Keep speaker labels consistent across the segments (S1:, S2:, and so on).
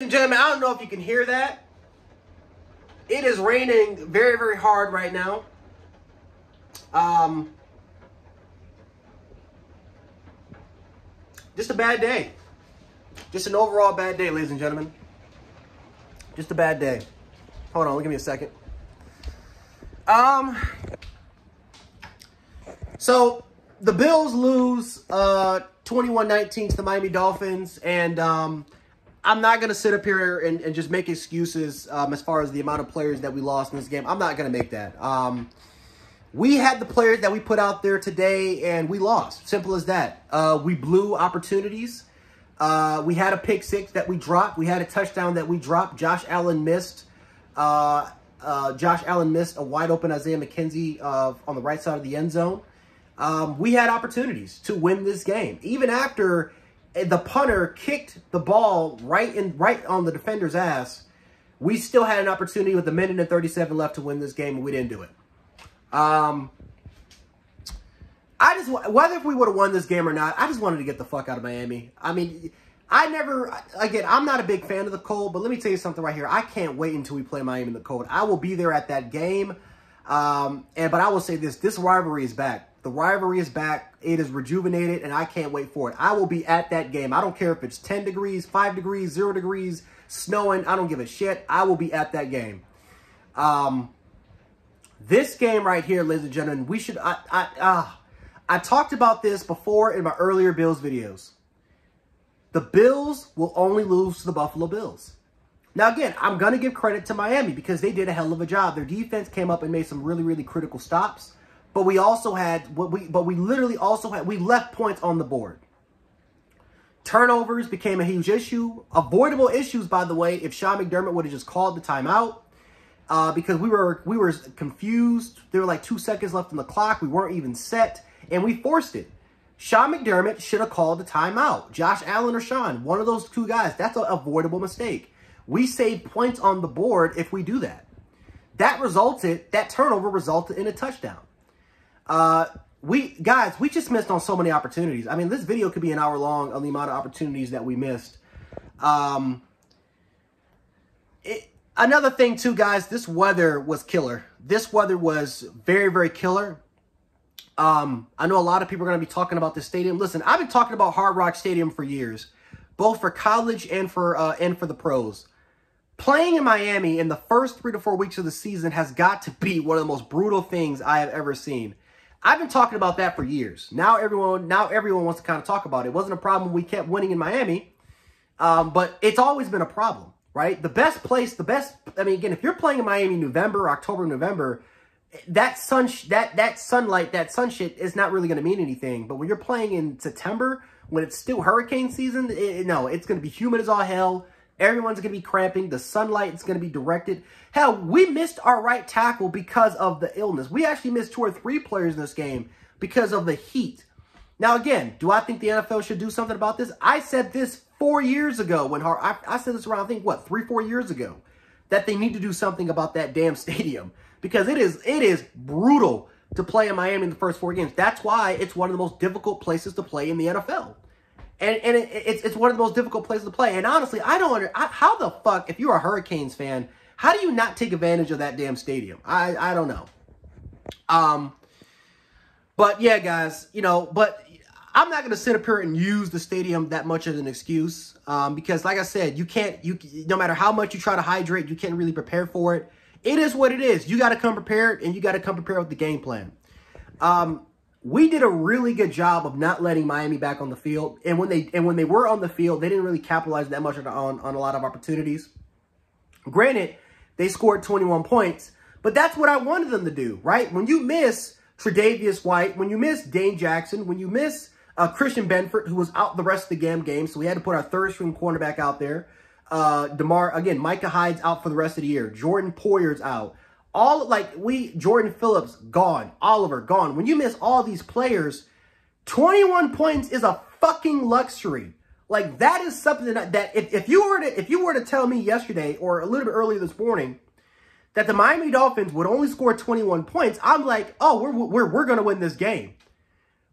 S1: and gentlemen, I don't know if you can hear that. It is raining very, very hard right now. Um, just a bad day. Just an overall bad day, ladies and gentlemen. Just a bad day. Hold on, give me a second. Um, so the Bills lose uh 21-19 to the Miami Dolphins, and um, I'm not going to sit up here and, and just make excuses um, as far as the amount of players that we lost in this game. I'm not going to make that. Um, we had the players that we put out there today, and we lost. Simple as that. Uh, we blew opportunities. Uh, we had a pick six that we dropped. We had a touchdown that we dropped. Josh Allen missed. Uh, uh Josh Allen missed a wide open Isaiah McKenzie uh, on the right side of the end zone. Um, we had opportunities to win this game. Even after the punter kicked the ball right in right on the defender's ass, we still had an opportunity with a minute and 37 left to win this game, and we didn't do it. Um, I just whether if we would have won this game or not, I just wanted to get the fuck out of Miami. I mean, I never again. I'm not a big fan of the cold, but let me tell you something right here. I can't wait until we play Miami in the cold. I will be there at that game. Um, and but I will say this: this rivalry is back. The rivalry is back. It is rejuvenated, and I can't wait for it. I will be at that game. I don't care if it's 10 degrees, 5 degrees, 0 degrees, snowing. I don't give a shit. I will be at that game. Um, this game right here, ladies and gentlemen, we should... I, I, uh, I talked about this before in my earlier Bills videos. The Bills will only lose to the Buffalo Bills. Now, again, I'm going to give credit to Miami because they did a hell of a job. Their defense came up and made some really, really critical stops. But we also had what we but we literally also had we left points on the board. Turnovers became a huge issue. Avoidable issues, by the way, if Sean McDermott would have just called the timeout. Uh, because we were we were confused. There were like two seconds left on the clock. We weren't even set, and we forced it. Sean McDermott should have called the timeout. Josh Allen or Sean, one of those two guys. That's an avoidable mistake. We save points on the board if we do that. That resulted, that turnover resulted in a touchdown. Uh, we guys, we just missed on so many opportunities. I mean, this video could be an hour long on the amount of opportunities that we missed. Um, it, another thing too, guys, this weather was killer. This weather was very, very killer. Um, I know a lot of people are going to be talking about this stadium. Listen, I've been talking about Hard Rock Stadium for years, both for college and for uh, and for the pros. Playing in Miami in the first three to four weeks of the season has got to be one of the most brutal things I have ever seen. I've been talking about that for years. Now everyone, now everyone wants to kind of talk about it. It wasn't a problem we kept winning in Miami, um, but it's always been a problem, right? The best place, the best. I mean, again, if you're playing in Miami, November, October, November, that sun, that that sunlight, that sun shit is not really going to mean anything. But when you're playing in September, when it's still hurricane season, it, no, it's going to be humid as all hell. Everyone's going to be cramping. The sunlight is going to be directed. Hell, we missed our right tackle because of the illness. We actually missed two or three players in this game because of the heat. Now, again, do I think the NFL should do something about this? I said this four years ago when I, I said this around, I think, what, three, four years ago, that they need to do something about that damn stadium because it is it is brutal to play in Miami in the first four games. That's why it's one of the most difficult places to play in the NFL. And, and it, it's, it's one of the most difficult places to play. And honestly, I don't under, I, how the fuck, if you're a Hurricanes fan, how do you not take advantage of that damn stadium? I, I don't know. Um, but yeah, guys, you know, but I'm not going to sit up here and use the stadium that much as an excuse. Um, because like I said, you can't, you, no matter how much you try to hydrate, you can't really prepare for it. It is what it is. You got to come prepared and you got to come prepared with the game plan. Um, we did a really good job of not letting Miami back on the field. And when they and when they were on the field, they didn't really capitalize that much on, on a lot of opportunities. Granted, they scored 21 points, but that's what I wanted them to do, right? When you miss Tre'Davious White, when you miss Dane Jackson, when you miss uh, Christian Benford, who was out the rest of the game game, so we had to put our third string cornerback out there. Uh, Damar, again, Micah Hyde's out for the rest of the year. Jordan Poyer's out. All like we, Jordan Phillips, gone. Oliver, gone. When you miss all these players, 21 points is a fucking luxury. Like that is something that, that if, if you were to if you were to tell me yesterday or a little bit earlier this morning that the Miami Dolphins would only score 21 points, I'm like, oh, we're we're we're gonna win this game.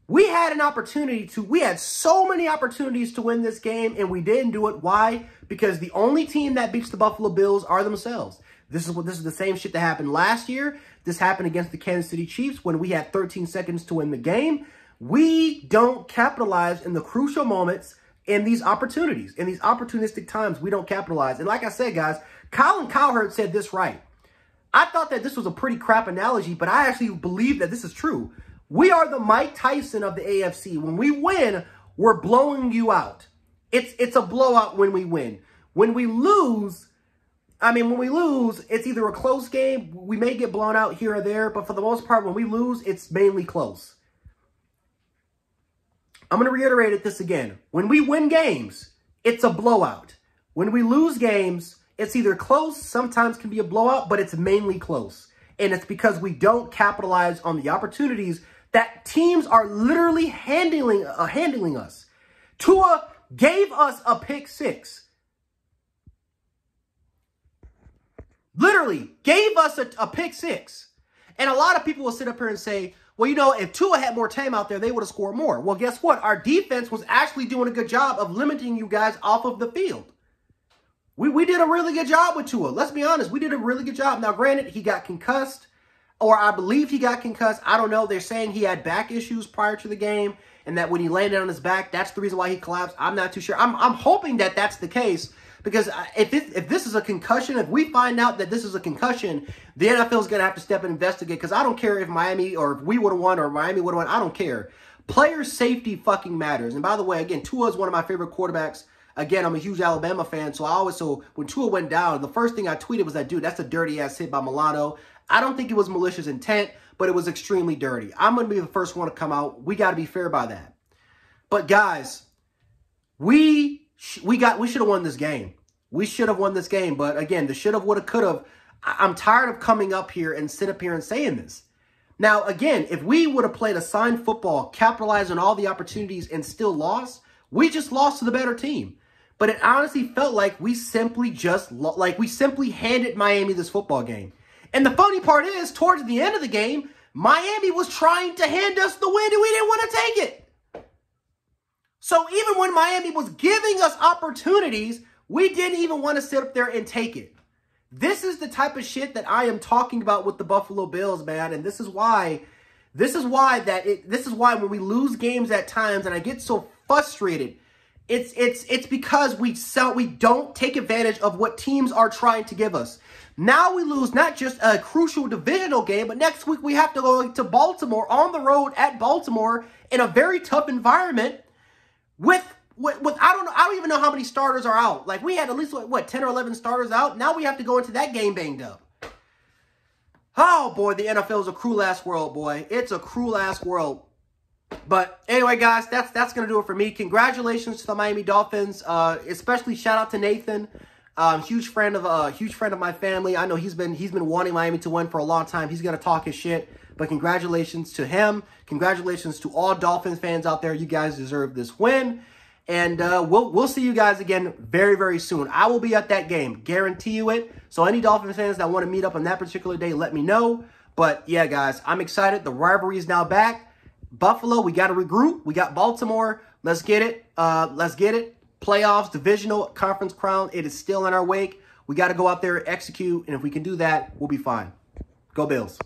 S1: We had an opportunity to, we had so many opportunities to win this game and we didn't do it. Why? Because the only team that beats the Buffalo Bills are themselves. This is what this is the same shit that happened last year. This happened against the Kansas City Chiefs when we had 13 seconds to win the game. We don't capitalize in the crucial moments in these opportunities. In these opportunistic times, we don't capitalize. And like I said, guys, Colin Cowherd said this right. I thought that this was a pretty crap analogy, but I actually believe that this is true. We are the Mike Tyson of the AFC. When we win, we're blowing you out. It's it's a blowout when we win. When we lose, I mean, when we lose, it's either a close game. We may get blown out here or there, but for the most part, when we lose, it's mainly close. I'm going to reiterate it this again. When we win games, it's a blowout. When we lose games, it's either close, sometimes can be a blowout, but it's mainly close. And it's because we don't capitalize on the opportunities that teams are literally handling, uh, handling us. Tua gave us a pick six. Literally gave us a, a pick six. And a lot of people will sit up here and say, well, you know, if Tua had more time out there, they would have scored more. Well, guess what? Our defense was actually doing a good job of limiting you guys off of the field. We, we did a really good job with Tua. Let's be honest. We did a really good job. Now, granted, he got concussed or I believe he got concussed. I don't know. They're saying he had back issues prior to the game and that when he landed on his back, that's the reason why he collapsed. I'm not too sure. I'm, I'm hoping that that's the case because if, if this is a concussion, if we find out that this is a concussion, the NFL is going to have to step and investigate because I don't care if Miami or if we would have won or Miami would have won. I don't care. Player safety fucking matters. And by the way, again, Tua is one of my favorite quarterbacks. Again, I'm a huge Alabama fan, so I always so when Tua went down, the first thing I tweeted was that dude, that's a dirty ass hit by Milano. I don't think it was malicious intent, but it was extremely dirty. I'm going to be the first one to come out. We got to be fair by that. But guys, we we got we should have won this game. We should have won this game. But again, the should have, would have, could have. I'm tired of coming up here and sit up here and saying this. Now, again, if we would have played assigned football, capitalized on all the opportunities and still lost, we just lost to the better team. But it honestly felt like we simply just, like we simply handed Miami this football game. And the funny part is, towards the end of the game, Miami was trying to hand us the win and we didn't want to take it. So even when Miami was giving us opportunities, we didn't even want to sit up there and take it. This is the type of shit that I am talking about with the Buffalo Bills, man. And this is why, this is why that it, this is why when we lose games at times and I get so frustrated, it's, it's, it's because we sell, we don't take advantage of what teams are trying to give us. Now we lose not just a crucial divisional game, but next week we have to go to Baltimore on the road at Baltimore in a very tough environment with with, with I don't know I don't even know how many starters are out. Like we had at least what, what 10 or 11 starters out. Now we have to go into that game banged up. Oh boy, the NFL is a cruel ass world, boy. It's a cruel ass world. But anyway, guys, that's that's gonna do it for me. Congratulations to the Miami Dolphins. Uh, especially shout out to Nathan. Um, huge friend of uh, huge friend of my family. I know he's been he's been wanting Miami to win for a long time. He's gonna talk his shit. But congratulations to him. Congratulations to all Dolphins fans out there. You guys deserve this win. And uh, we'll we'll see you guys again very very soon. I will be at that game, guarantee you it. So any Dolphins fans that want to meet up on that particular day, let me know. But yeah, guys, I'm excited. The rivalry is now back. Buffalo, we got to regroup. We got Baltimore. Let's get it. Uh, let's get it playoffs, divisional, conference crown, it is still in our wake. We got to go out there, execute, and if we can do that, we'll be fine. Go Bills.